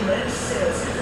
human citizen.